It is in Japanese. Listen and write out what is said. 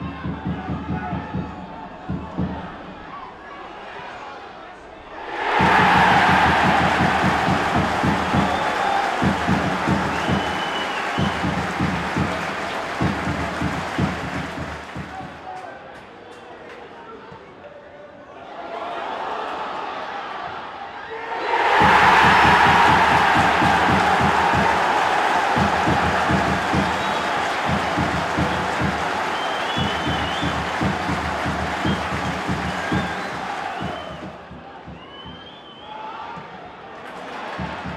うん。Bye.